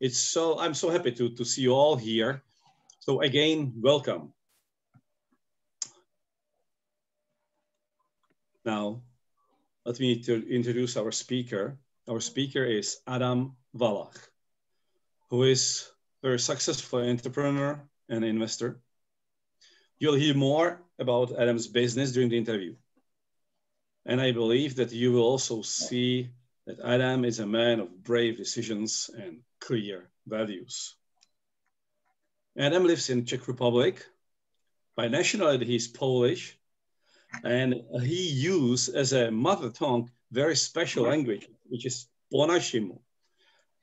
It's so, I'm so happy to, to see you all here. So again, welcome. Now, let me introduce our speaker. Our speaker is Adam Walach, who is a very successful entrepreneur and investor. You'll hear more about Adam's business during the interview. And I believe that you will also see that Adam is a man of brave decisions and clear values. Adam lives in Czech Republic. By nationality, he's Polish, and he used as a mother tongue very special language, which is po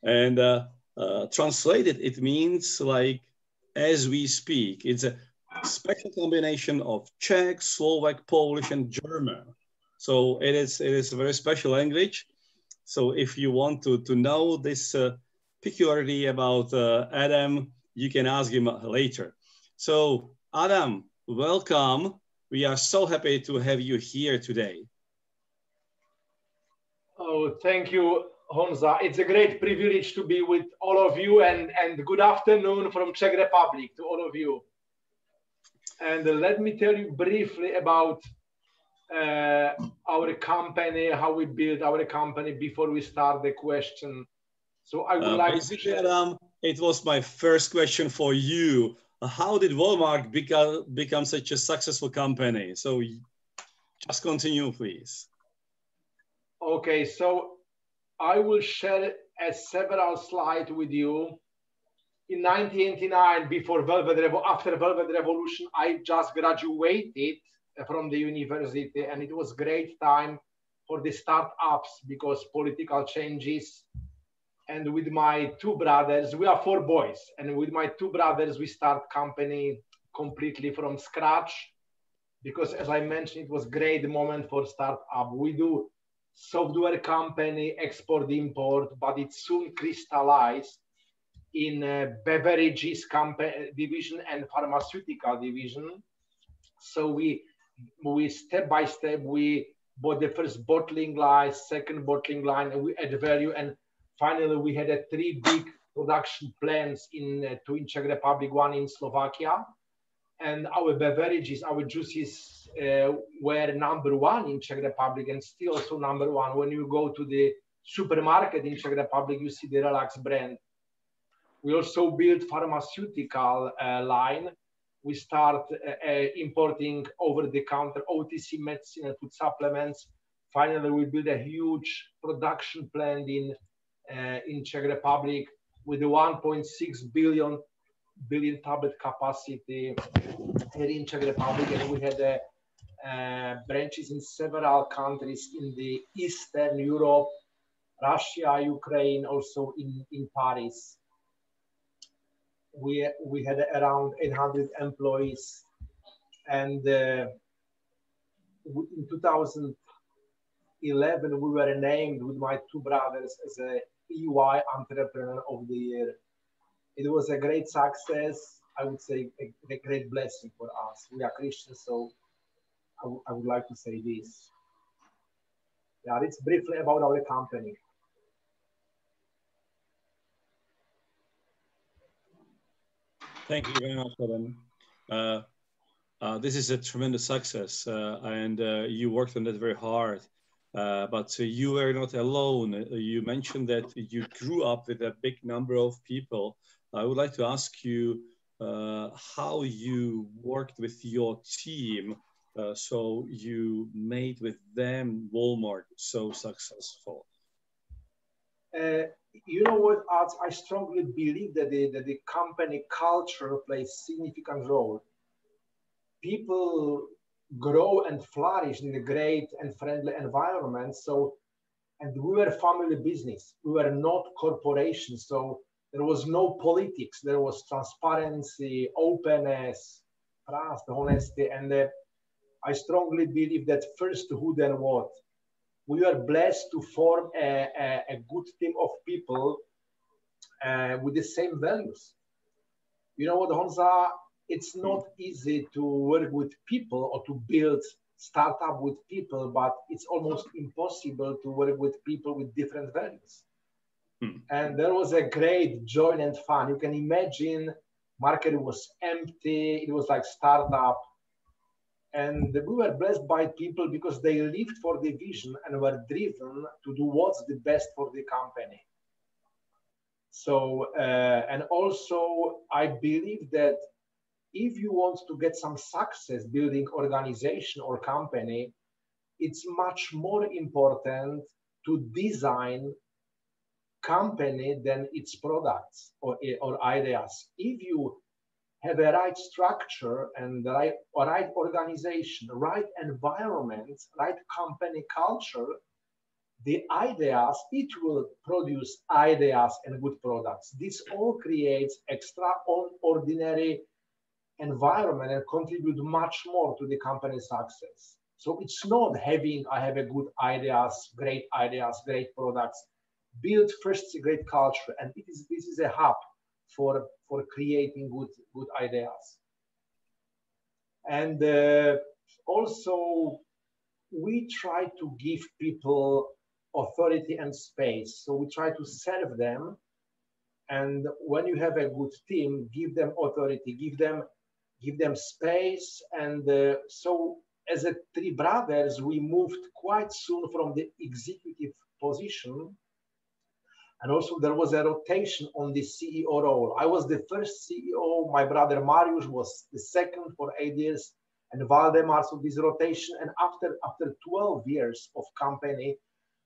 And uh, uh, translated, it means like as we speak. It's a special combination of Czech, Slovak, Polish, and German. So it is it is a very special language. So if you want to to know this uh, peculiarity about uh, Adam, you can ask him later. So Adam, welcome. We are so happy to have you here today. Oh, thank you, Honza. It's a great privilege to be with all of you and, and good afternoon from Czech Republic to all of you. And let me tell you briefly about uh, our company, how we build our company before we start the question. So I would uh, like basically, to Adam, it was my first question for you. How did Walmark become, become such a successful company? So just continue, please. Okay, so I will share a several slides with you. In 1989, before Velvet Revo after Velvet Revolution, I just graduated from the university, and it was great time for the startups because political changes. And with my two brothers, we are four boys, and with my two brothers, we start company completely from scratch because, as I mentioned, it was great moment for startup. We do software company, export import, but it soon crystallized in beverages company division and pharmaceutical division. So we we step by step we bought the first bottling line, second bottling line, and we add value. And finally, we had a three big production plants in uh, two in Czech Republic, one in Slovakia, and our beverages, our juices uh, were number one in Czech Republic and still also number one. When you go to the supermarket in Czech Republic, you see the Relax brand. We also built pharmaceutical uh, line. We start uh, uh importing over-the-counter OTC medicine and food supplements. Finally, we build a huge production plant in uh, in Czech Republic with a 1.6 billion billion tablet capacity here in Czech Republic, and we had uh, uh, branches in several countries in the Eastern Europe, Russia, Ukraine, also in, in Paris. We, we had around 800 employees. And uh, in 2011, we were named with my two brothers as a EY Entrepreneur of the Year it was a great success. I would say a, a great blessing for us. We are Christians, so I, would like to say this. Yeah, it's briefly about our company. Thank you very much, Adam. Uh, uh, this is a tremendous success, uh, and uh, you worked on that very hard. Uh, but you were not alone. Uh, you mentioned that you grew up with a big number of people I would like to ask you uh, how you worked with your team uh, so you made with them Walmark so successful. Uh, you know what, I strongly believe that the, that the company culture plays significant role. People grow and flourish in a great and friendly environment. So, and we were family business. We were not corporation. So there was no politics. There was transparency, openness, trust, honesty, and uh, I strongly believe that first who then what. We were blessed to form a, a, a good team of people uh, with the same values. You know what, Honza? It's not easy to work with people or to build startup with people, but it's almost impossible to work with people with different values Hmm. And there was a great joy and fun. You can imagine market was empty. It was like startup. And we were blessed by people because they lived for the vision and were driven to do what's the best for the company. So, uh, and also I believe that if you want to get some success building organization or company, it's much more important to design company than its products or, or ideas. If you have a right structure and the right, right organization, right environment, right company culture, the ideas, it will produce ideas and good products. This all creates extraordinary environment and contribute much more to the company success. So it's not having, I have a good ideas, great ideas, great products. Build first a great culture. And it is, this is a hub for, for creating good, good ideas. And uh, also, we try to give people authority and space. So we try to serve them. And when you have a good team, give them authority, give them give them space. And uh, so as a three brothers, we moved quite soon from the executive position. And also there was a rotation on the CEO role. I was the first CEO. My brother Marius was the second for eight years and Valdemar, so this rotation. And after, after 12 years of company,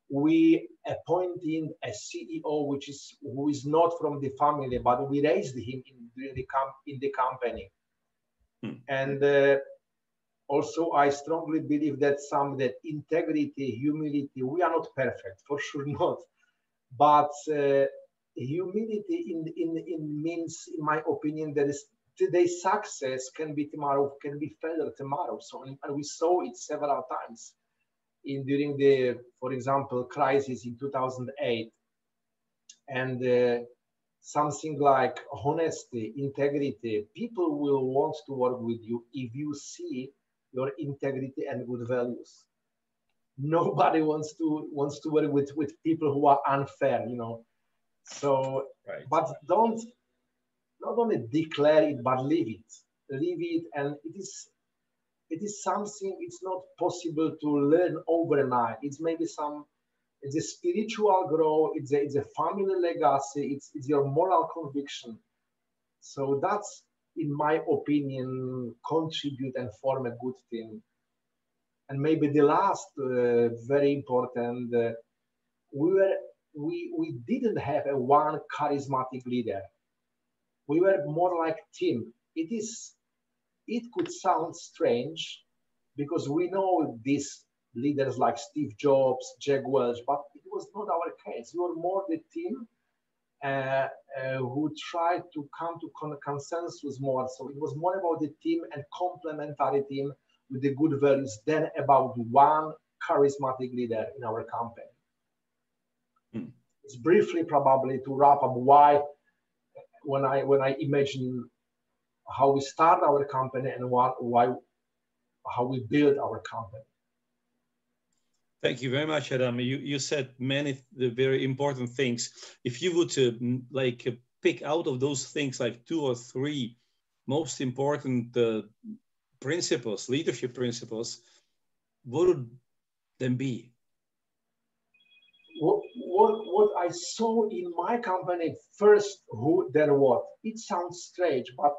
we appointed a CEO, which is who is not from the family, but we raised him in, the, in the company. Hmm. And uh, also, I strongly believe that some that integrity, humility, we are not perfect, for sure not. But uh, humility in, in, in means, in my opinion, that is today's success can be tomorrow, can be failure tomorrow. So, and we saw it several times in during the, for example, crisis in 2008. And uh, something like honesty, integrity, people will want to work with you if you see your integrity and good values. Nobody wants to wants to work with, with people who are unfair, you know. So, right. but don't not only declare it, but live it. Live it, and it is it is something. It's not possible to learn overnight. It's maybe some it's a spiritual growth, it's a, it's a family legacy, it's, it's your moral conviction. So that's, in my opinion, contribute and form a good team. And maybe the last uh, very important, uh, we were we we didn't have a one charismatic leader. We were more like team. It is it could sound strange because we know these leaders like Steve Jobs, Jack Welch, but it was not our case. We were more the team uh, uh, who tried to come to con- consensus more. So it was more about the team and complementary team with the good values than about one charismatic leader in our company. Hmm. It's briefly probably to wrap up why when I when I imagine how we start our company and what, why how we build our company. Thank you very much, Adam. You, you said many very important things. If you would uh, like uh, pick out of those things like two or three most important uh, principles, leadership principles, what would them be? What, what, what I saw in my company, first who, then what. It sounds strange, but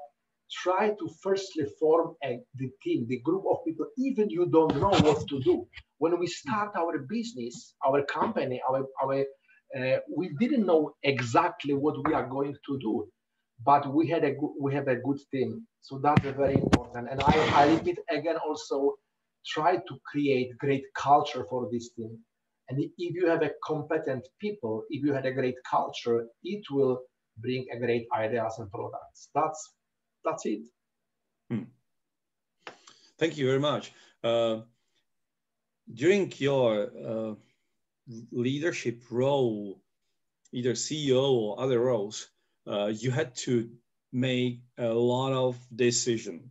try to firstly form a, the team, the group of people, even you don't know what to do. When we start our business, our company, our, our uh, we didn't know exactly what we are going to do, but we had a we have a good team. So that's very important. And I, I repeat again also, try to create great culture for this team. And if you have a competent people, if you had a great culture, it will bring a great ideas and products. That's that's it. Hmm. Thank you very much. Uh, during your uh, leadership role, either CEO or other roles, uh, you had to make a lot of decision,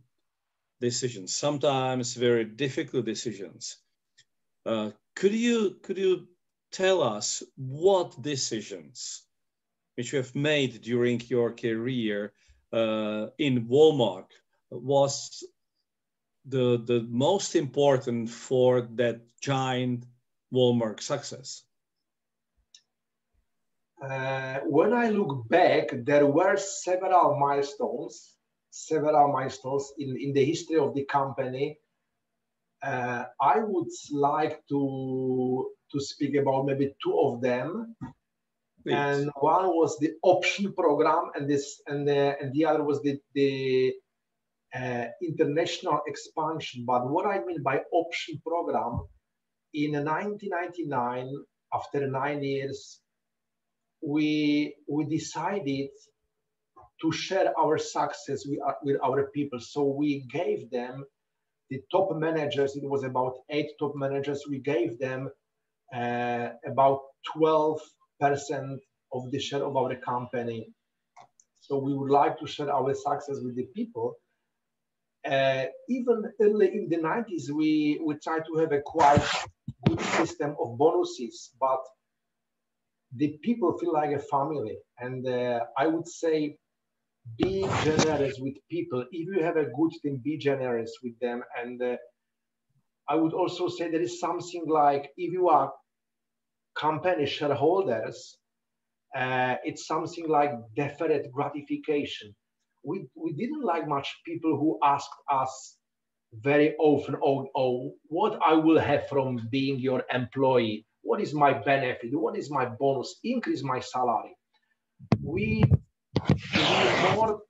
decisions, sometimes very difficult decisions. Uh, could you could you tell us what decisions which you have made during your career uh, in Walmark was the, the most important for that giant Walmark success? Uh, when I look back, there were several milestones, several milestones in, in the history of the company. Uh, I would like to to speak about maybe two of them. Please. And one was the option program, and this and the and the other was the the uh, international expansion. But what I mean by option program, in 1999, after nine years, we we decided to share our success with, uh, with our people. So we gave them the top managers. It was about eight top managers. We gave them uh, about 12% of the share of our company. So we would like to share our success with the people. Uh, even early in the 90s, we, we tried to have a quite good system of bonuses, but the people feel like a family. And uh, I would say be generous with people. If you have a good team, be generous with them. And uh, I would also say there is something like if you are company shareholders, uh, it's something like deferred gratification. We, we didn't like much people who asked us very often, oh, oh, what I will have from being your employee, what is my benefit, what is my bonus, increase my salary. We, we more,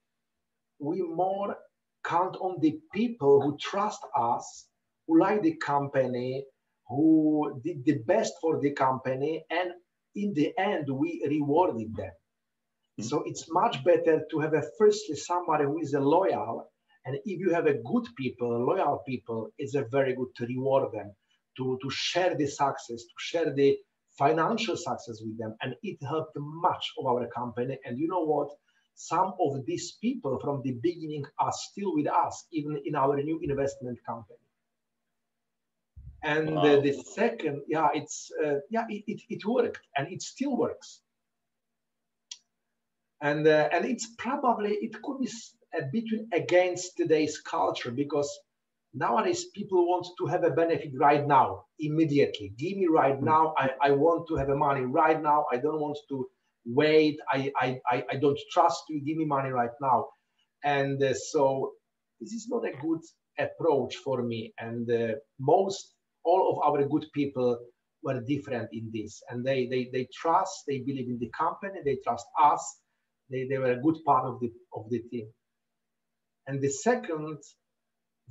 we more count on the people who trust us, who like the company, who did the best for the company and in the end we rewarded them mm-hmm. so it's much better to have a firstly somebody who is a loyal and if you have a good people loyal people it's a very good to reward them to, to share the success to share the financial success with them. And it helped much of our company. And you know what? Some of these people from the beginning are still with us even in our new investment company. And wow. the second yeah it's uh, yeah it, it, it, worked and it still works. And uh, and it's probably it could be a bit against today's culture because nowadays people want to have a benefit right now immediately. Give me right hmm. now. I, I want to have a money right now. I don't want to wait. I i i, I don't trust you. Give me money right now. And uh, so this is not a good approach for me. And uh, most all of our good people were different in this. And they they, they trust they believe in the company they trust us. They, they were a good part of the of the team. And the second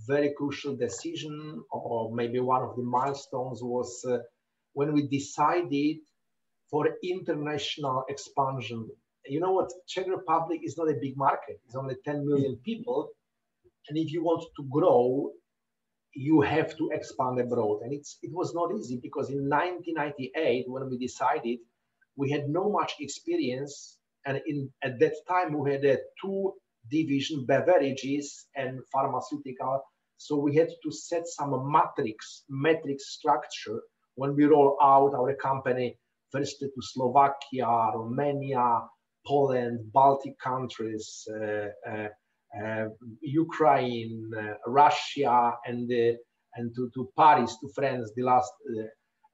very crucial decision or maybe one of the milestones was uh, when we decided for international expansion you know what czech republic is not a big market it's only 10 million people and if you want to grow you have to expand abroad. And it's, it was not easy because in 1998, when we decided, we had no much experience. And in, at that time, we had a two division, beverages and pharmaceutical. So we had to set some matrix, matrix structure when we roll out our company first to Slovakia, Romania, Poland, Baltic countries, uh, uh, uh, Ukraine, uh, Russia, and uh, and to, to Paris, to France, the last.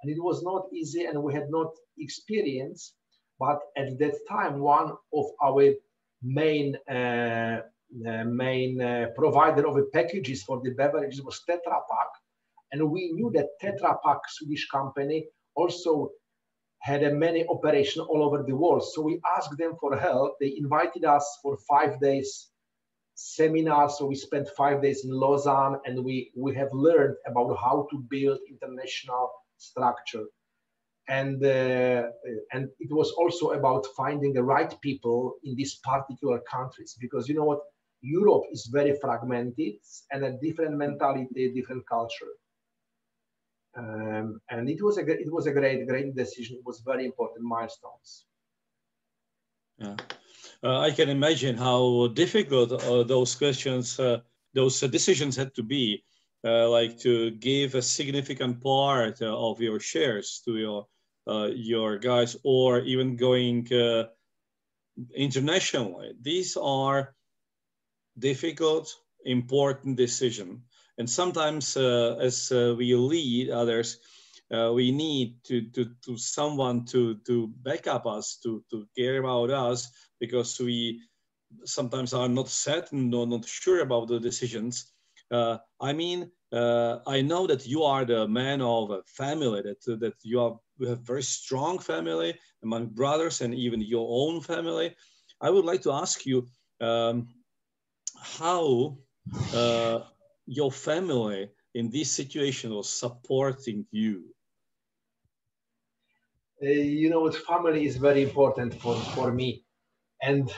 and it was not easy, and we had not experience. But at that time, one of our main uh, main uh, provider of the packages for the beverages was Tetra Pak, and we knew that Tetra Pak, Swedish company, also had a many operation all over the world. So we asked them for help. They invited us for five days seminar. So we spent five days in Lausanne and we, we have learned about how to build international structure. And, uh, and it was also about finding the right people in these particular countries because you know what? Europe is very fragmented and a different mentality, different culture. Um, and it was a it was a great great decision. It was very important milestones. Yeah uh, I can imagine how difficult uh, those questions, uh, those decisions had to be, uh, like to give a significant part uh, of your shares to your uh, your guys, or even going internationally, these are difficult, important decision. And sometimes uh, as uh, we lead others, uh, we need to, to, to someone to, to back up us, to, to care about us, because we sometimes are not certain or not sure about the decisions. Uh, I mean, uh, I know that you are the man of a family, that, that you, are, you have very strong family among brothers and even your own family. I would like to ask you um, how uh, your family in this situation was supporting you. Uh, you know, family is very important for, for me. And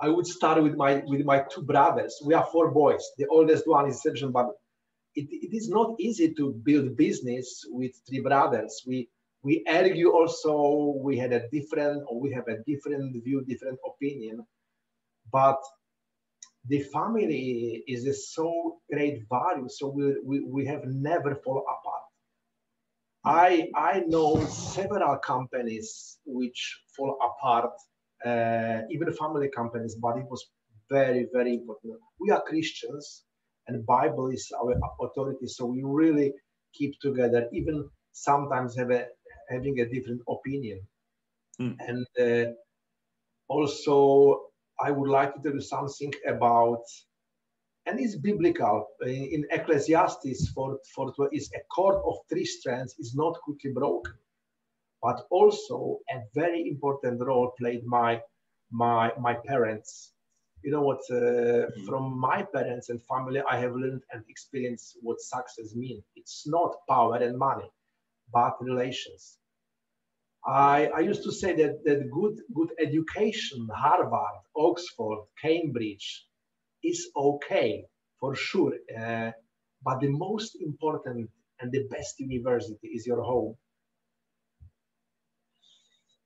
I would start with my with my two brothers. We are four boys. The oldest one is Sergeant, but it, it is not easy to build business with three brothers. We we argue also. We had a different, or we have a different view, different opinion. But the family is a so great value. So we, we, we have never fall apart. I I know several companies which fall apart uh, even family companies, but it was very, very important. We are Christians and Bible is our authority. So we really keep together, even sometimes have a, having a different opinion. Mm. And uh, also, I would like to tell you something about, and it's biblical. In, Ecclesiastes, for, for is a cord of three strands is not quickly broken but also a very important role played my my my parents you know what uh, mm-hmm. from my parents and family i have learned and experienced what success means it's not power and money but relations i i used to say that that good good education harvard oxford cambridge is okay for sure uh, but the most important and the best university is your home.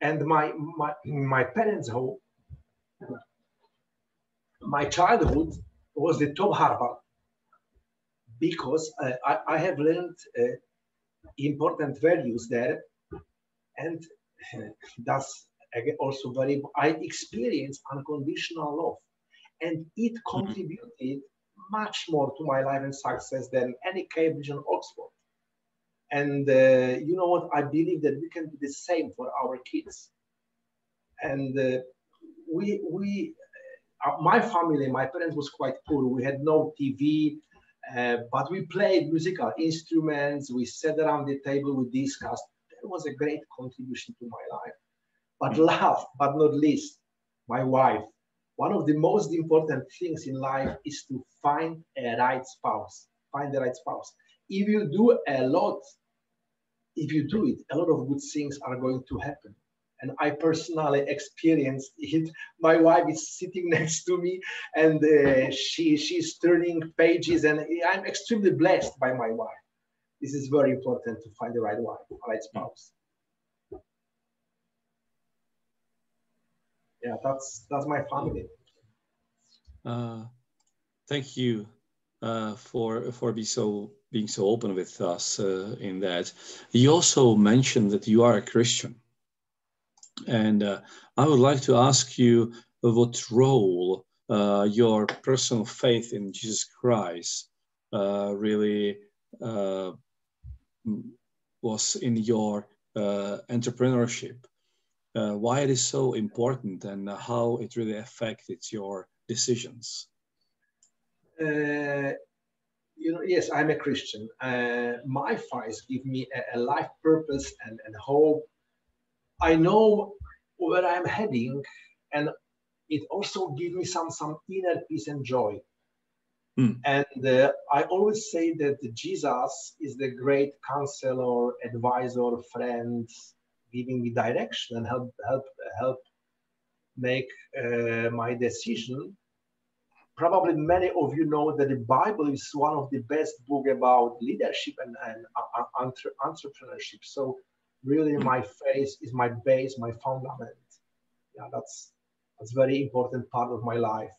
And my my my parents' home, my childhood was the top Harvard because uh, I, I have learned uh, important values there, and uh, that's also very. I experienced unconditional love, and it mm-hmm. contributed much more to my life and success than any Cambridge and Oxford. And uh, you know what? I believe that we can do the same for our kids. And uh, we, we, uh, my family, my parents was quite poor. We had no TV, uh, but we played musical instruments. We sat around the table, we discussed. Was a great contribution to my life. But mm. last but not least, my wife. One of the most important things in life is to find a right spouse. Find the right spouse. If you do a lot if you do it, a lot of good things are going to happen. And I personally experienced it. My wife is sitting next to me, and uh, she she's turning pages, and I'm extremely blessed by my wife. This is very important to find the right wife, right spouse. Yeah, that's that's my family. Uh, thank you uh, for for being so being so open with us uh, in that. You also mentioned that you are a Christian, and uh, I would like to ask you what role uh, your personal faith in Jesus Christ uh, really was in your entrepreneurship. why it is so important and how it really affected your decisions. Uh, you know, yes, I'm a Christian. Uh, my faith give me a, a, life purpose and, and hope. I know where I'm heading, and it also gives me some some inner peace and joy. Mm. And uh, I always say that Jesus is the great counselor, advisor, friend, giving me direction and help help help make uh, my decision probably many of you know that the Bible is one of the best book about leadership and, and uh, uh entrepreneurship. So really my faith is my base, my fundament. Yeah, that's that's very important part of my life.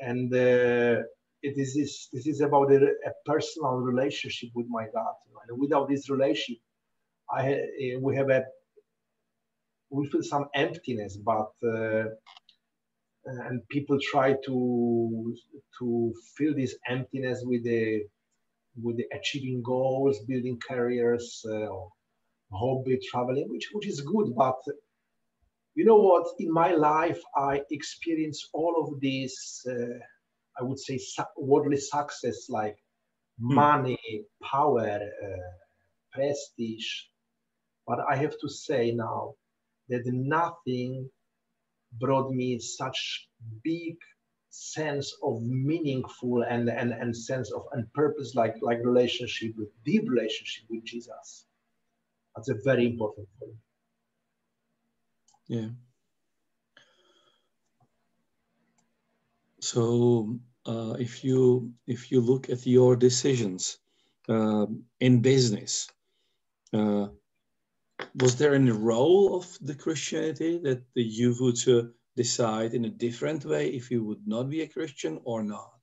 And uh, it is this, this is about a, a, personal relationship with my God. And without this relationship, I uh, we have a we feel some emptiness, but uh, and people try to to fill this emptiness with the with the achieving goals, building careers, uh, hobby traveling, which which is good. But you know what? In my life, I experienced all of this. Uh, I would say worldly success like hmm. money, power, uh, prestige. But I have to say now that nothing brought me such big sense of meaningful and, and, and sense of and purpose like like relationship with deep relationship with jesus that's a very important thing yeah so uh, if you if you look at your decisions uh, in business uh, was there any role of the Christianity that you would uh, decide in a different way if you would not be a Christian or not?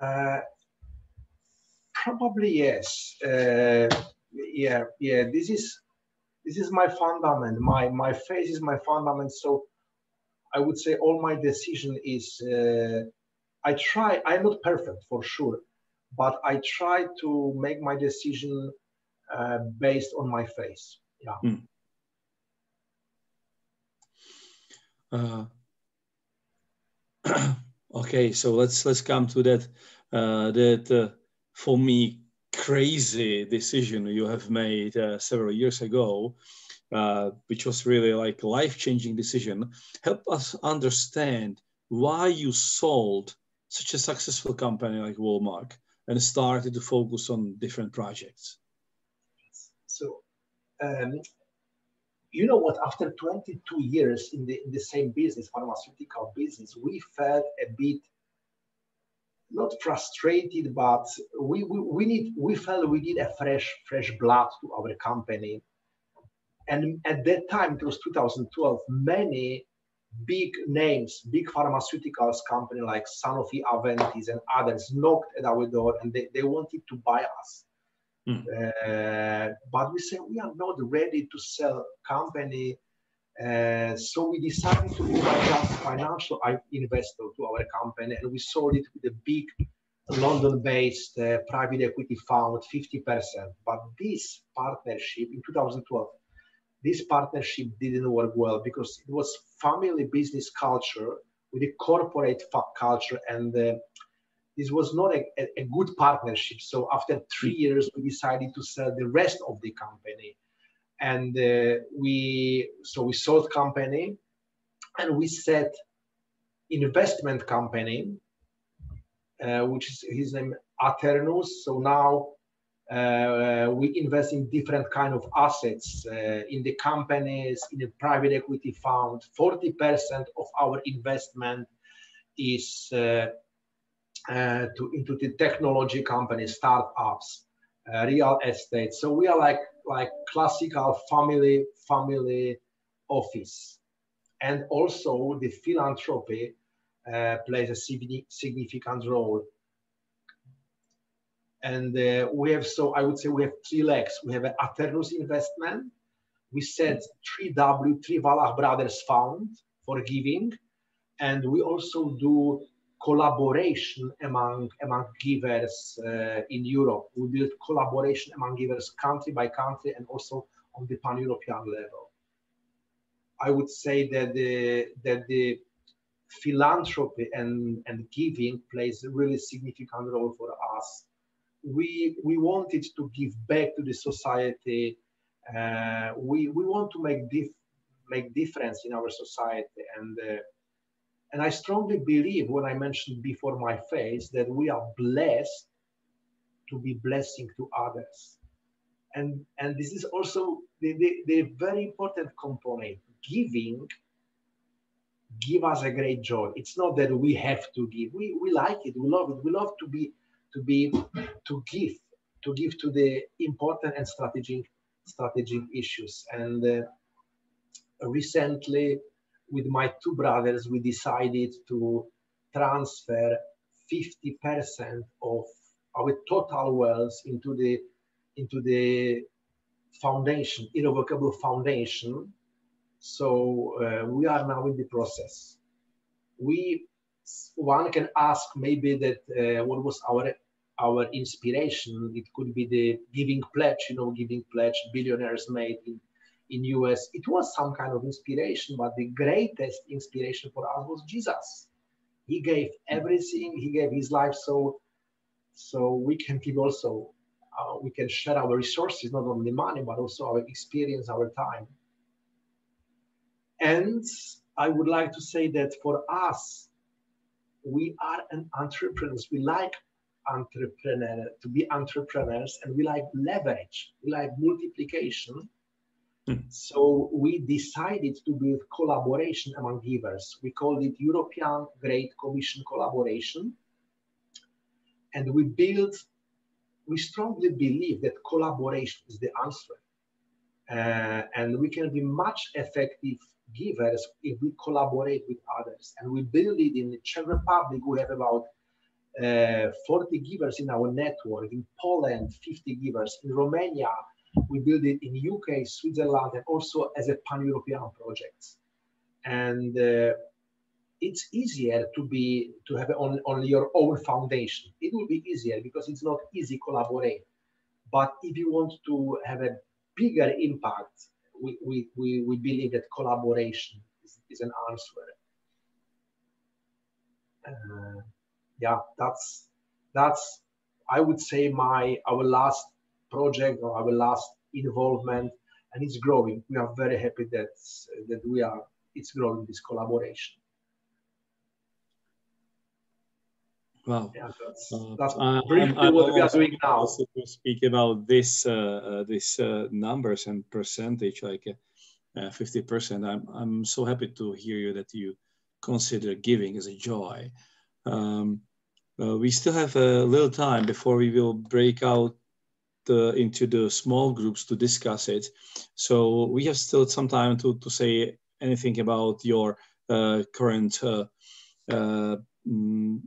Uh, probably yes. Uh, yeah, yeah. This is this is my fundament. My my faith is my fundament. So I would say all my decision is. Uh, I try. I'm not perfect for sure, but I try to make my decision uh, based on my face. Yeah. Mm. Uh, okay, so let's let's come to that uh, that uh, for me crazy decision you have made uh, several years ago, uh, which was really like life changing decision. Help us understand why you sold such a successful company like Walmark and started to focus on different projects. So, um, you know what? After 22 years in the in the same business, pharmaceutical business, we felt a bit not frustrated, but we, we, we need we felt we need a fresh fresh blood to our company. And at that time, it was 2012. Many big names, big pharmaceuticals company like Sanofi, Aventis, and others knocked at our door, and they, they wanted to buy us. Mm. Uh, but we said we are not ready to sell company. Uh, so we decided to be just financial investor to our company, and we sold it with a big London-based uh, private equity fund, 50%. But this partnership in 2012, this partnership didn't work well because it was family business culture with a corporate culture, and uh, this was not a, a, good partnership. So after three years, we decided to sell the rest of the company, and uh, we so we sold company, and we set investment company, uh, which is his name Aternus. So now uh, we invest in different kind of assets uh, in the companies, in the private equity fund. Forty percent of our investment is uh, uh, to into the technology companies, startups, real estate. So we are like like classical family family office, and also the philanthropy uh, plays a significant role. And uh, we have so I would say we have three legs. We have an Aternus investment. We said 3W, Three Walach Brothers Fund for giving, and we also do collaboration among among givers uh, in Europe. We build collaboration among givers country by country and also on the pan-European level. I would say that the that the philanthropy and, and giving plays a really significant role for us. We we wanted to give back to the society. Uh, we we want to make dif- make difference in our society and. Uh, and I strongly believe when I mentioned before my face that we are blessed to be blessing to others. And, and this is also the, the, the very important component. Giving give us a great joy. It's not that we have to give. We, we like it. We love it. We love to be to be to give to give to the important and strategic strategic issues. And uh, recently, with my two brothers, we decided to transfer 50% of our total wealth into the into the foundation, irrevocable foundation. So uh, we are now in the process. We one can ask maybe that uh, what was our our inspiration? It could be the giving pledge, you know, giving pledge billionaires made in in US. It was some kind of inspiration, but the greatest inspiration for us was Jesus. He gave everything. He gave his life so so we can give also uh, we can share our resources, not only money, but also our experience, our time. And I would like to say that for us, we are an entrepreneurs. We like entrepreneur to be entrepreneurs, and we like leverage. We like multiplication. Mm. So we decided to build collaboration among givers. We called it European Great Commission Collaboration. And we built we strongly believe that collaboration is the answer. Uh, and we can be much effective givers if we collaborate with others. And we build it in the Czech Republic. We have about uh, 40 givers in our network. In Poland, 50 givers. In Romania, we build it in UK, Switzerland, and also as a pan-European project. And uh, it's easier to be to have on, on your own foundation. It will be easier because it's not easy collaborate. But if you want to have a bigger impact, we, we, we, we believe that collaboration is, is an answer. Uh, yeah, that's that's I would say my our last project or our last involvement, and it's growing. We are very happy that that we are it's growing this collaboration. Wow. Yeah, that's, uh, that's uh, briefly I'm, what we are doing now. To speak about this, uh, uh this uh, numbers and percentage, like 50%. Uh, I'm, I'm so happy to hear you that you consider giving as a joy. Um, we still have a little time before we will break out the, into the small groups to discuss it. So we have still some time to, to say anything about your current mm,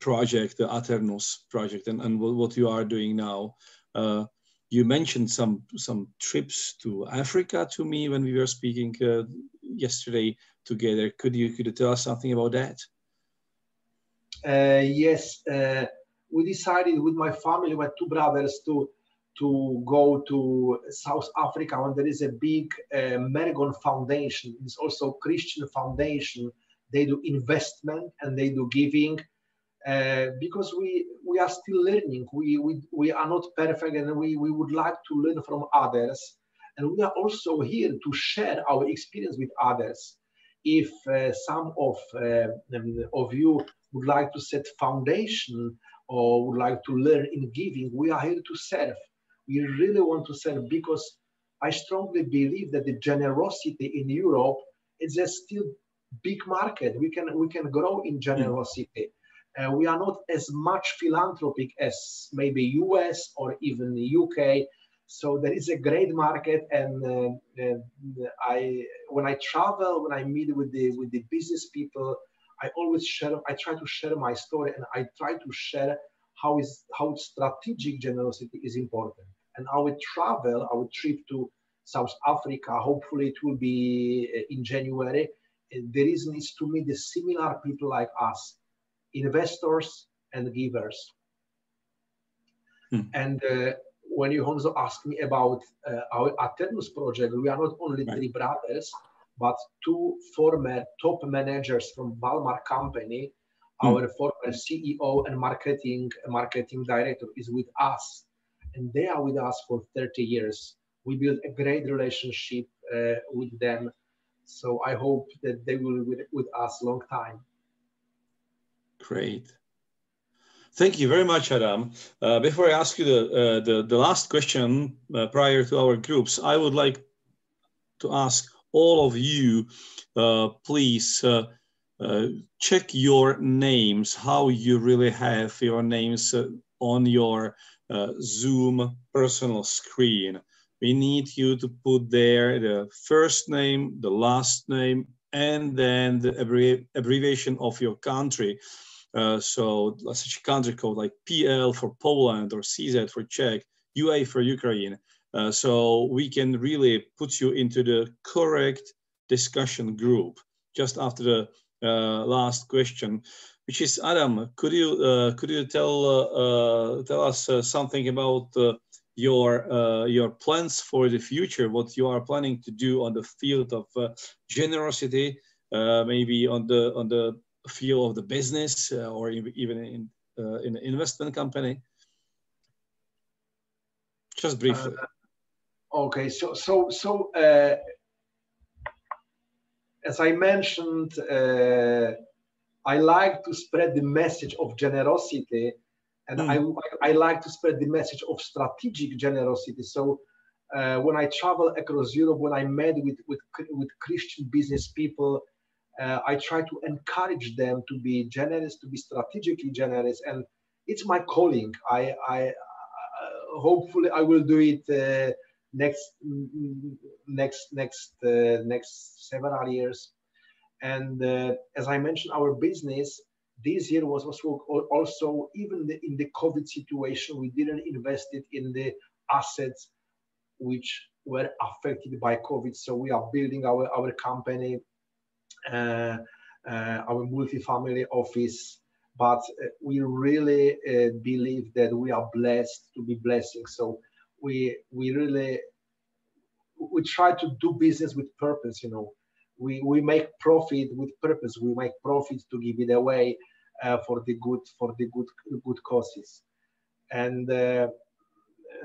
project, the Aternus project, and, and what you are doing now. Uh, you mentioned some some trips to Africa to me when we were speaking uh, yesterday together. Could you could you tell us something about that? Uh, yes, uh, we decided with my family, my two brothers, to to go to South Africa when there is a big uh, Foundation. It's also a Christian foundation. They do investment and they do giving uh, because we we are still learning. We, we we are not perfect, and we we would like to learn from others. And we are also here to share our experience with others. If uh, some of uh, of you would like to set foundation or would like to learn in giving, we are here to serve. We really want to serve because I strongly believe that the generosity in Europe is a still big market. We can we can grow in generosity. Uh, we are not as much philanthropic as maybe US or even the UK. So there is a great market, and uh, uh, I when I travel, when I meet with the with the business people, I always share. I try to share my story, and I try to share how is how strategic generosity is important. And our travel, our trip to South Africa, hopefully it will be uh, in January. The reason is to meet the similar people like us investors and givers. Hmm. And uh, when you also ask me about uh, our Aternus project, we are not only right. three brothers, but two former top managers from Walmark company. Hmm. Our former CEO and marketing marketing director is with us, and they are with us for 30 years. We built a great relationship uh, with them, so I hope that they will be with, with us long time. Great. Thank you very much, Adam. Uh, before I ask you the, uh, the, the, last question uh, prior to our groups, I would like to ask all of you, uh, please uh, uh, check your names, how you really have your names on your Zoom personal screen. We need you to put there the first name, the last name, and then the abbreviation of your country. Uh, so such a country code like PL for Poland or CZ for Czech, UA for Ukraine. Uh, so we can really put you into the correct discussion group just after the uh, last question, which is Adam. Could you uh, could you tell uh, uh, tell us something about your your plans for the future? What you are planning to do on the field of generosity, maybe on the on the field of the business, or even in in an investment company? Just briefly. Okay, so so so as I mentioned, uh, I like to spread the message of generosity, and mm. I, I like to spread the message of strategic generosity. So uh, when I travel across Europe, when I met with with, with Christian business people, uh, I try to encourage them to be generous, to be strategically generous, and it's my calling. I, I uh, hopefully I will do it uh, next next next uh, next several years. And uh, as i mentioned our business this year was also also even the, in the covid situation we didn't invest it in the assets which were affected by covid. So we are building our our company uh, uh, our multi-family office. But uh, we really uh, believe that we are blessed to be blessing. So we we really we try to do business with purpose you know. We we make profit with purpose. We make profit to give it away uh, for the good for the good good causes. And uh,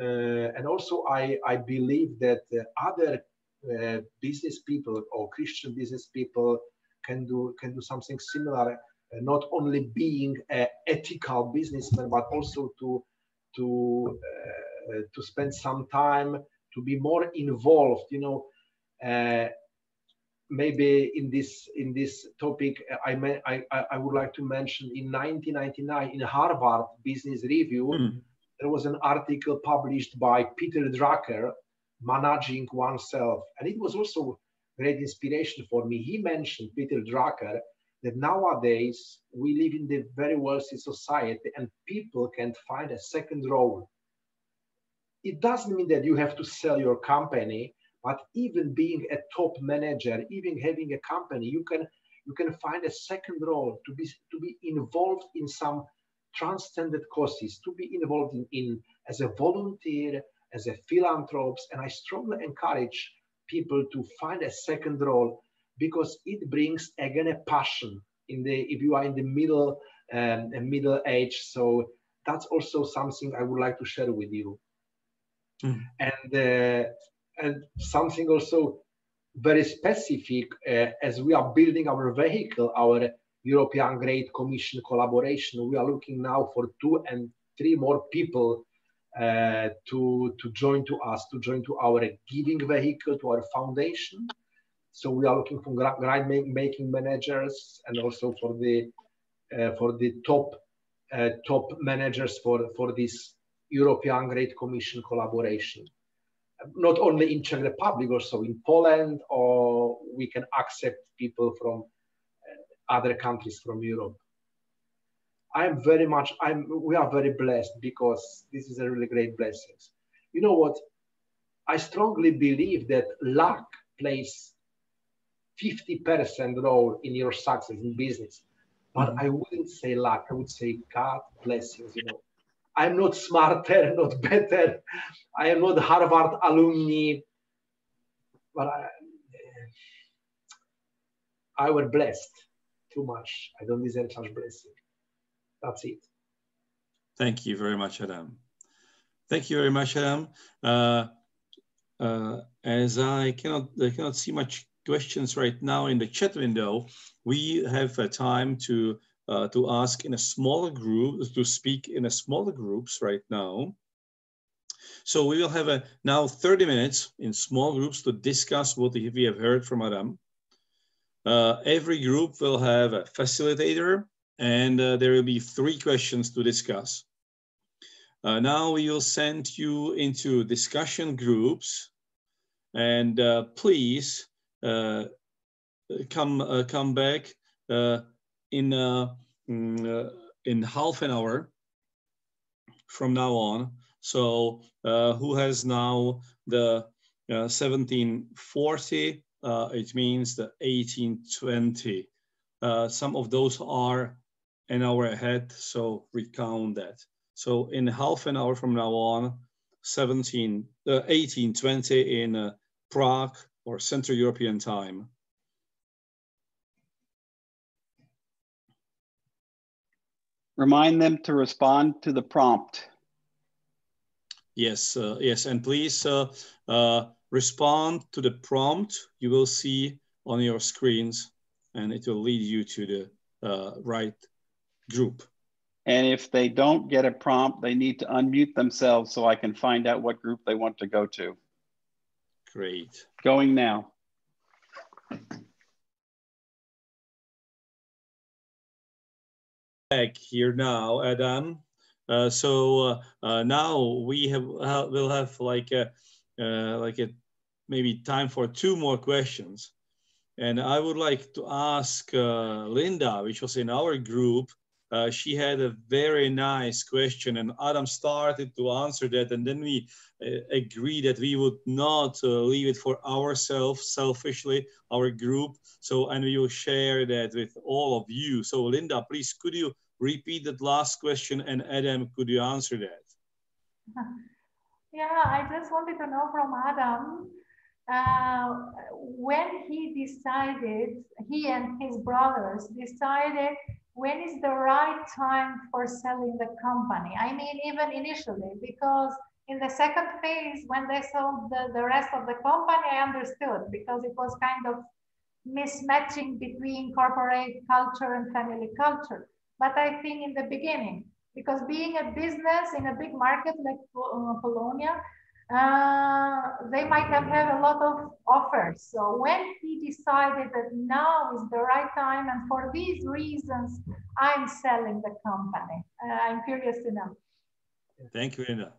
uh, and also i i believe that uh, other uh, business people or christian business people can do can do something similar uh, not only being an ethical businessman but also to to to spend some time to be more involved you know uh, maybe in this in this topic I, may, I i would like to mention in 1999 in harvard business review mm. there was an article published by peter drucker managing oneself and it was also great inspiration for me he mentioned peter drucker that nowadays we live in the very wealthy society and people can find a second role it doesn't mean that you have to sell your company, but even being a top manager, even having a company, you can you can find a second role to be to be involved in some transcendent causes, to be involved in, in as a volunteer, as a philanthrope, and I strongly encourage people to find a second role because it brings again a passion in the if you are in the middle um, middle age. So that's also something I would like to share with you mm. and uh, and something also very specific uh, as we are building our vehicle, our European Great Commission collaboration. We are looking now for two and three more people uh, to to join to us, to join to our giving vehicle, to our foundation. So we are looking for grant making managers and also for the uh, for the top uh, top managers for for this European Great Commission collaboration. Not only in Czech Republic, also in Poland, or we can accept people from uh, other countries from Europe. I am very much, I'm, we are very blessed because this is a really great blessing. You know what? I strongly believe that luck plays 50% role in your success in business. But mm-hmm. I wouldn't say luck, I would say God blessings, you know. I'm not smarter, not better. I am not Harvard alumni, but I, I were blessed too much. I don't deserve such blessing. That's it. Thank you very much, Adam. Thank you very much, Adam. Uh, uh, as I cannot, I cannot see much questions right now in the chat window, we have a time to uh, to ask in a smaller group, to speak in a smaller groups right now. So we will have a, now 30 minutes in small groups to discuss what we have heard from Adam. Uh, every group will have a facilitator and uh, there will be three questions to discuss. Uh, now we will send you into discussion groups and uh, please uh, come, come back in uh, mm, uh, in half an hour from now on So uh, who has now the 1740? Uh, uh, it means the 1820. some of those are an hour ahead, so recount that. So in half an hour from now on, 17, uh, 1820 in uh, Prague or Central European time. Remind them to respond to the prompt. Yes, uh, yes, and please uh, uh, respond to the prompt you will see on your screens and it will lead you to the uh, right group. And if they don't get a prompt, they need to unmute themselves so I can find out what group they want to go to. Great. Going now. Back here now, Adam. Uh, so uh, uh, now we have will have like a uh, like a maybe time for two more questions, and I would like to ask uh, Linda, which was in our group, she had a very nice question and Adam started to answer that. And then we agreed that we would not uh, leave it for ourselves selfishly, our group. So, and we will share that with all of you. So Linda, please, could you repeat that last question and Adam, could you answer that? Yeah, I just wanted to know from Adam, uh, when he decided, he and his brothers decided when is the right time for selling the company? I mean, even initially, because in the second phase, when they sold the, the rest of the company, I understood because it was kind of mismatching between corporate culture and family culture. But I think in the beginning, because being a business in a big market like uh, Polonia, uh, they might have had a lot of offers. So when he decided that now is the right time, and for these reasons, I'm selling the company. Uh, I'm curious to know. Thank you, Linda.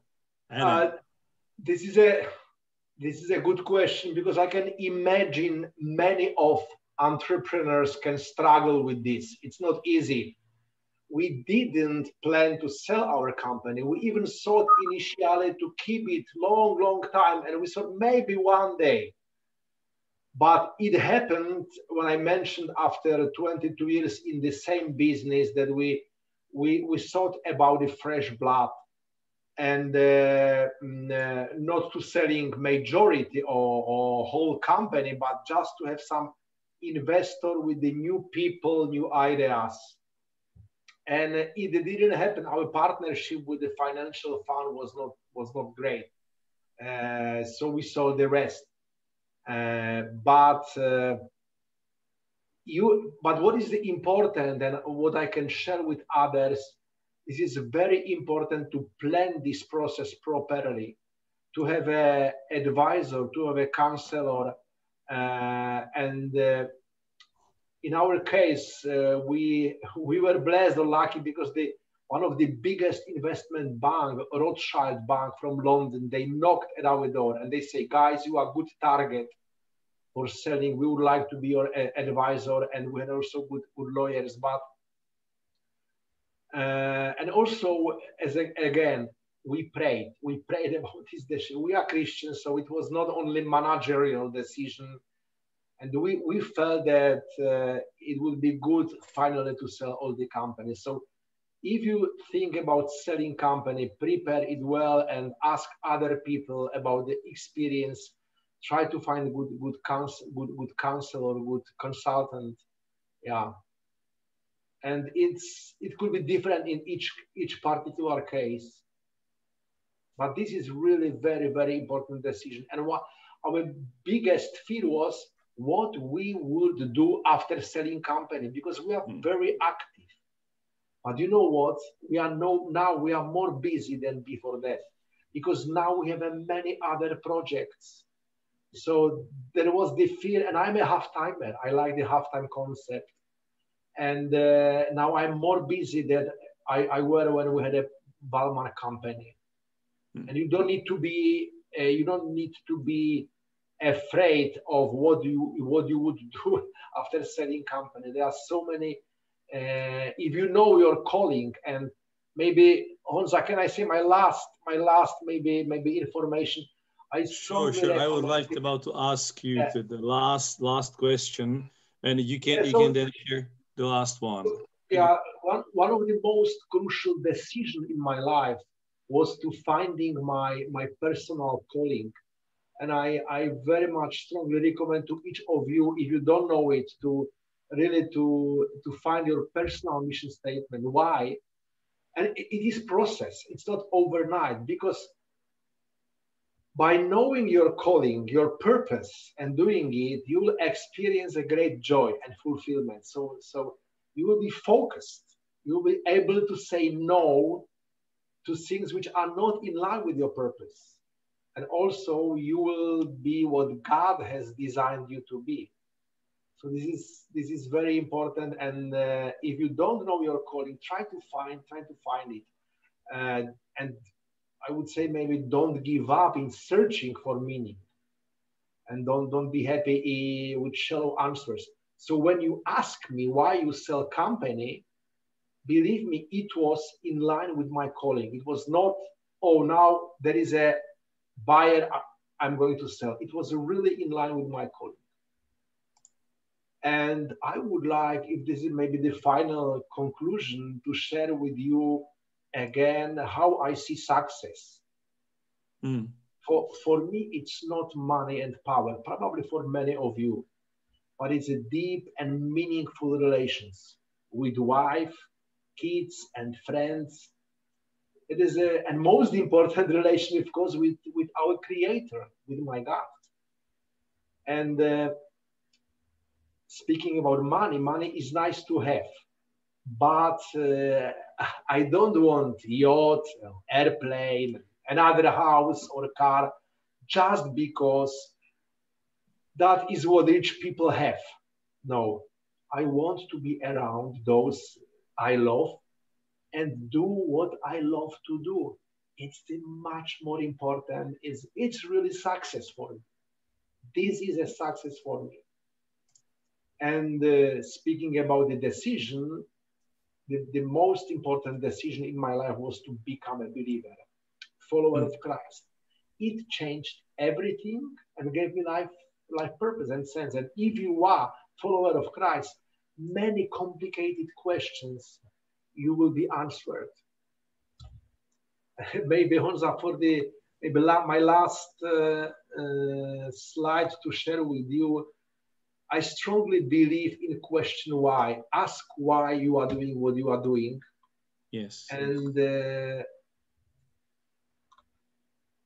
Uh, this is a this is a good question because I can imagine many of entrepreneurs can struggle with this. It's not easy we didn't plan to sell our company. We even thought initially to keep it long, long time, and we thought maybe one day. But it happened when I mentioned after 22 years in the same business that we we, we thought about the fresh blood and uh, uh, not to selling majority or, or whole company, but just to have some investor with the new people, new ideas and it didn't happen. Our partnership with the financial fund was not was not great, uh, so we saw the rest. Uh, but uh, you, but what is important and what I can share with others? Is very important to plan this process properly, to have a advisor, to have a counselor, uh, and uh, in our case, uh, we we were blessed or lucky because the one of the biggest investment bank, Rothschild Bank from London, they knocked at our door and they say, guys, you are good target for selling. We would like to be your uh, advisor, and we're also good good lawyers. But uh, and also, as a, again, we prayed. We prayed about this decision. We are Christians, so it was not only managerial decision and we, we felt that uh, it would be good finally to sell all the companies. So if you think about selling company, prepare it well and ask other people about the experience. Try to find good good counsel, good good counsel or good consultant. Yeah, and it's it could be different in each each particular case. But this is really very very important decision. And what our biggest fear was what we would do after selling company because we are hmm. very active. But you know what? We are no, now we are more busy than before that because now we have many other projects. So there was the fear, and I'm a half timer. I like the half time concept. And uh, now I'm more busy than I, I were when we had a Walmark company. Mm. And you don't need to be, uh, you don't need to be afraid of what you what you would do after selling company. There are so many. Uh, if you know your calling and maybe Honza, can I say my last, my last maybe maybe information? I sure, sure. I would like it. about to ask you yeah. the last last question, and you can yeah, you so, can then share the last one. Yeah, one one of the most crucial decisions in my life was to finding my my personal calling, and I I very much strongly recommend to each of you if you don't know it to really to to find your personal mission statement. Why? And it, it is process. It's not overnight because by knowing your calling, your purpose, and doing it, you will experience a great joy and fulfillment. So, so you will be focused. You will be able to say no to things which are not in line with your purpose. And also, you will be what God has designed you to be. So this is this is very important. And uh, if you don't know your calling, try to find try to find it. Uh, and I would say maybe don't give up in searching for meaning, and don't don't be happy with shallow answers. So when you ask me why you sell company, believe me, it was in line with my calling. It was not, oh, now there is a buyer I'm going to sell. It was really in line with my calling. And I would like, if this is maybe the final conclusion, to share with you again how I see success. Mm. For, for me, it's not money and power, probably for many of you, but it's a deep and meaningful relations with wife, kids, and friends. It is a, and most important relation, of course, with, with our Creator, with my God. And uh, speaking about money, money is nice to have, but uh, I don't want yacht, airplane, another house or car, just because that is what rich people have. No, I want to be around those I love and do what I love to do. It's much more important. Is it's really successful. This is a success for me. And uh, speaking about the decision, the, the most important decision in my life was to become a believer, follower mm. of Christ. It changed everything and gave me life, life purpose and sense. And if you are follower of Christ, many complicated questions you will be answered. maybe Honza, for the maybe la my last uh, uh, slide to share with you I strongly believe in question why. Ask why you are doing what you are doing. Yes. And uh,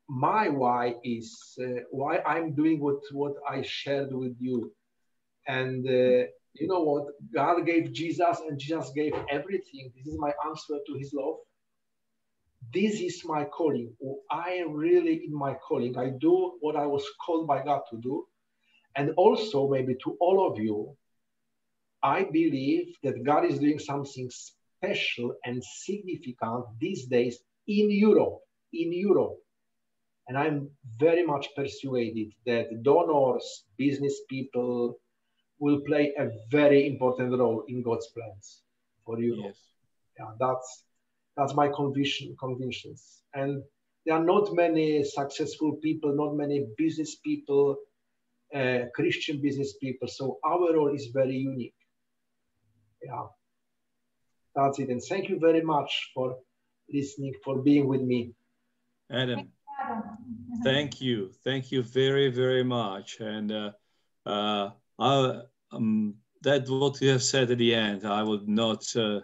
my why is uh, why I'm doing what what I shared with you. And uh, you know what? God gave Jesus, and Jesus gave everything. This is my answer to His love. This is my calling. I am really in my calling. I do what I was called by God to do and also, maybe to all of you, I believe that God is doing something special and significant these days in Europe. In Europe. And I'm very much persuaded that donors, business people will play a very important role in God's plans for Europe. Yes. Yeah, that's that's my conviction, convictions. And there are not many successful people, not many business people uh, Christian business people. So our role is very unique. Yeah, that's it. And thank you very much for listening, for being with me. Adam, thank you. Thank you very, very much. And uh, uh, I, um, that what you have said at the end, I would not uh,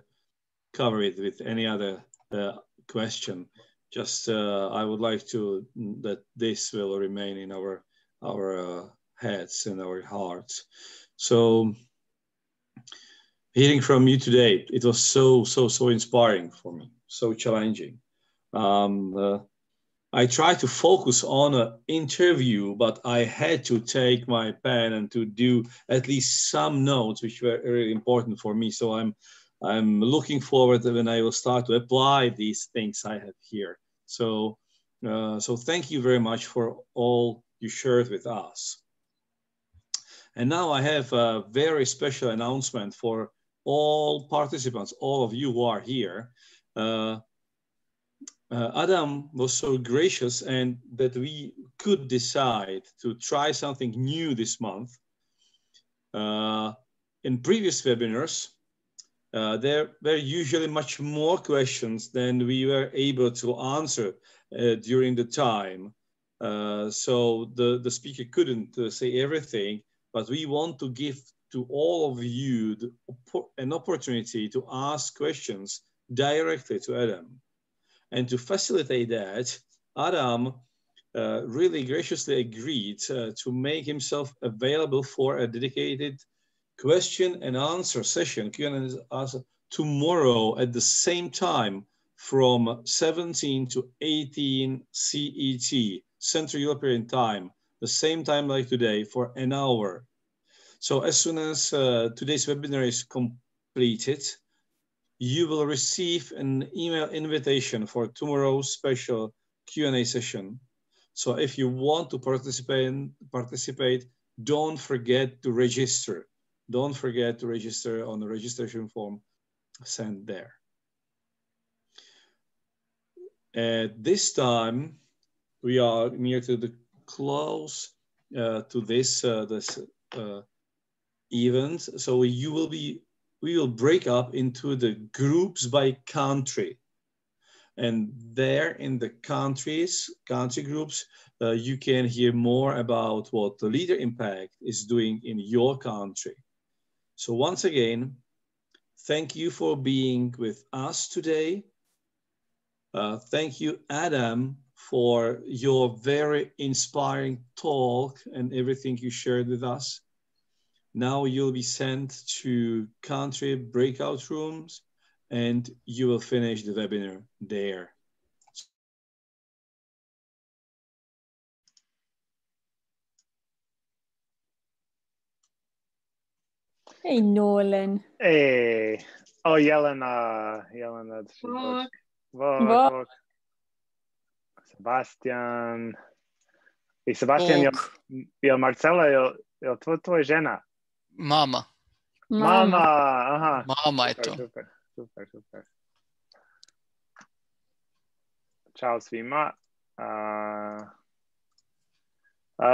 cover it with any other uh, question. Just uh, I would like to that this will remain in our our uh, heads and our hearts. So hearing from you today, it was so, so, so inspiring for me, so challenging. Um, uh, I tried to focus on an interview, but I had to take my pen and to do at least some notes, which were really important for me. So I'm, I'm looking forward to when I will start to apply these things I have here. So, uh, so thank you very much for all you shared with us. And now I have a very special announcement for all participants, all of you who are here. Uh, uh, Adam was so gracious and that we could decide to try something new this month. Uh, in previous webinars, uh, there were usually much more questions than we were able to answer uh, during the time. Uh, so the, the speaker couldn't uh, say everything, but we want to give to all of you the, an opportunity to ask questions directly to Adam. And to facilitate that, Adam uh, really graciously agreed uh, to make himself available for a dedicated question and answer session, Q&A tomorrow at the same time from 17 to 18 CET, Central European time, the same time like today for an hour. So as soon as uh, today's webinar is completed, you will receive an email invitation for tomorrow's special Q&A session. So if you want to participate, participate, don't forget to register. Don't forget to register on the registration form sent there. At this time, we are near to the close uh, to this, uh, this uh, event. So you will be we will break up into the groups by country. And there in the countries, country groups, uh, you can hear more about what the Leader Impact is doing in your country. So once again, thank you for being with us today. Uh, thank you, Adam, for your very inspiring talk and everything you shared with us. Now you'll be sent to country breakout rooms and you will finish the webinar there. Hey, Nolan. Hey. Oh, Jelena. Jelena. Vok. Vok. Vok. Sebastian. I Sebastian, je, je Marcela, je, je to tvoja žena? Mama. Mama, aha. Mama je super, to. Super, super, super. Ćao svima. Uh,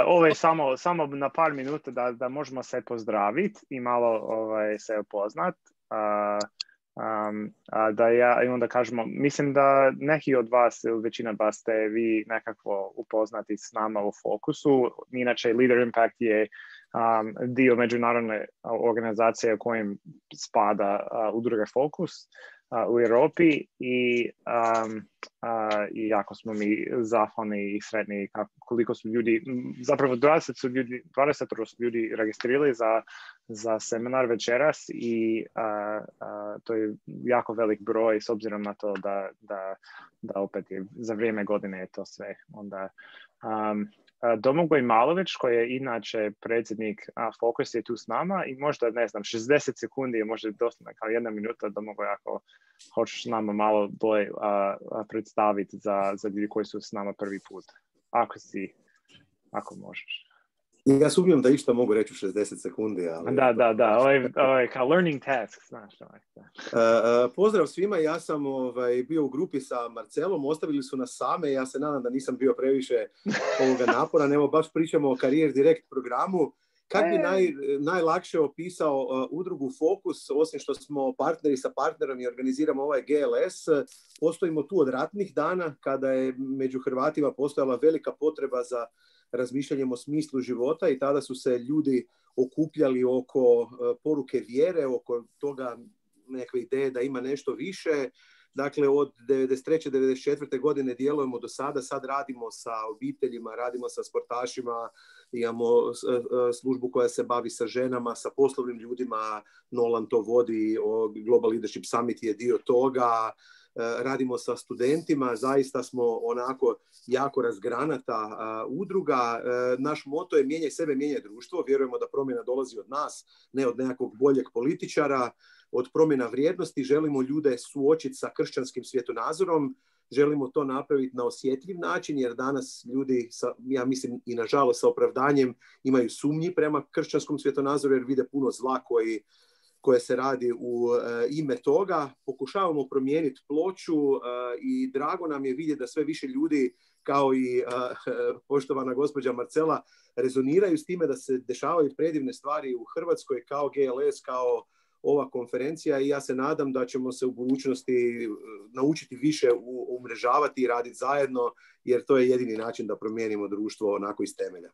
ovo je samo, samo na par minuta da, da možemo se pozdraviti i malo ovaj, se upoznat. Uh, um, da ja i onda kažemo, mislim da neki od vas ili većina vas ste vi nekako upoznati s nama u fokusu. Inače, Leader Impact je um, dio međunarodne organizacije u kojem spada uh, udruga Fokus uh, u Europi i, um, uh, jako smo mi zahvalni i sretni koliko su ljudi, zapravo 20 su ljudi, 20 su ljudi registrirali za, za seminar večeras i to je jako velik broj s obzirom na to da, da, da opet je za vrijeme godine je to sve onda um, Domagoj Malović, koji je inače predsjednik Fokus je tu s nama i možda, ne znam, 60 sekundi je možda dosta kao jedna minuta Domagoj ako hoćeš nama malo bolje predstaviti za, za ljudi koji su s nama prvi put. Ako si, ako možeš. Ja sumnjam da išta mogu reći u 60 sekundi. Ali... Da, da, da, ovo je, ovo je kao learning task, znaš. Ovaj. Uh, uh, pozdrav svima, ja sam ovaj, bio u grupi sa Marcelom, ostavili su nas same, ja se nadam da nisam bio previše ovoga napora, nego baš pričamo o karijer direkt programu. Kako bi naj, najlakše opisao uh, udrugu Fokus, osim što smo partneri sa partnerom i organiziramo ovaj GLS, postojimo tu od ratnih dana, kada je među Hrvatima postojala velika potreba za razmišljanjem o smislu života i tada su se ljudi okupljali oko e, poruke vjere, oko toga nekakve ideje da ima nešto više. Dakle, od 93. 94. godine djelujemo do sada, sad radimo sa obiteljima, radimo sa sportašima, imamo e, e, službu koja se bavi sa ženama, sa poslovnim ljudima, Nolan to vodi, Global Leadership Summit je dio toga, radimo sa studentima, zaista smo onako jako razgranata udruga. E, naš moto je mijenjaj sebe, mijenjaj društvo. Vjerujemo da promjena dolazi od nas, ne od nekakvog boljeg političara, od promjena vrijednosti. Želimo ljude suočiti sa kršćanskim svjetonazorom, želimo to napraviti na osjetljiv način jer danas ljudi, sa, ja mislim i nažalost sa opravdanjem, imaju sumnji prema kršćanskom svjetonazoru jer vide puno zla koji koje se radi u ime toga. Pokušavamo promijeniti ploču i drago nam je vidjeti da sve više ljudi kao i poštovana gospođa Marcela rezoniraju s time da se dešavaju predivne stvari u Hrvatskoj kao GLS, kao ova konferencija i ja se nadam da ćemo se u budućnosti naučiti više umrežavati i raditi zajedno jer to je jedini način da promijenimo društvo onako iz temelja.